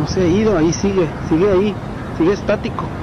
No se ha ido, ahí sigue, sigue ahí, sigue estático.